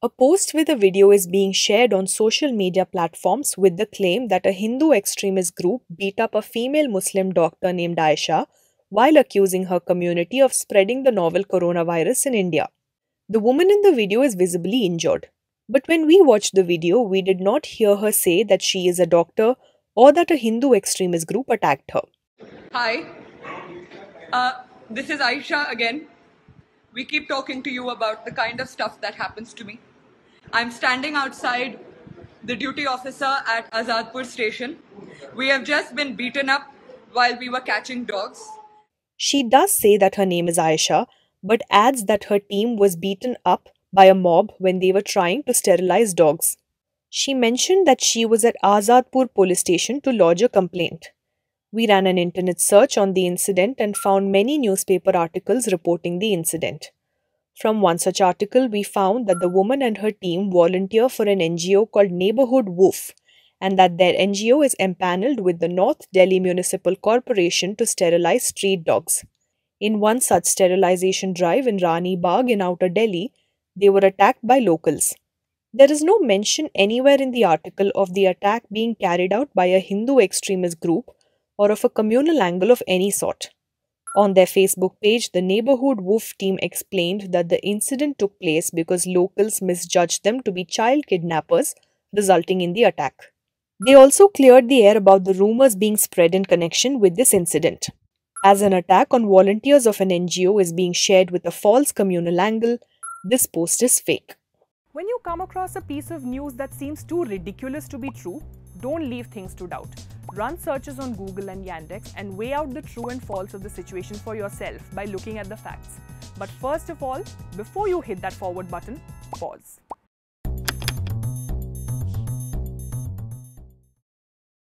A post with a video is being shared on social media platforms with the claim that a Hindu extremist group beat up a female Muslim doctor named Aisha while accusing her community of spreading the novel coronavirus in India. The woman in the video is visibly injured. But when we watched the video, we did not hear her say that she is a doctor or that a Hindu extremist group attacked her. Hi, uh, this is Aisha again. We keep talking to you about the kind of stuff that happens to me. I'm standing outside the duty officer at Azadpur station. We have just been beaten up while we were catching dogs. She does say that her name is Aisha, but adds that her team was beaten up by a mob when they were trying to sterilize dogs. She mentioned that she was at Azadpur police station to lodge a complaint. We ran an internet search on the incident and found many newspaper articles reporting the incident. From one such article, we found that the woman and her team volunteer for an NGO called Neighborhood Woof and that their NGO is empaneled with the North Delhi Municipal Corporation to sterilize street dogs. In one such sterilization drive in Rani Bagh in Outer Delhi, they were attacked by locals. There is no mention anywhere in the article of the attack being carried out by a Hindu extremist group or of a communal angle of any sort. On their Facebook page, the Neighborhood Woof team explained that the incident took place because locals misjudged them to be child kidnappers, resulting in the attack. They also cleared the air about the rumors being spread in connection with this incident. As an attack on volunteers of an NGO is being shared with a false communal angle, this post is fake. When you come across a piece of news that seems too ridiculous to be true, don't leave things to doubt. Run searches on Google and Yandex and weigh out the true and false of the situation for yourself by looking at the facts. But first of all, before you hit that forward button, pause.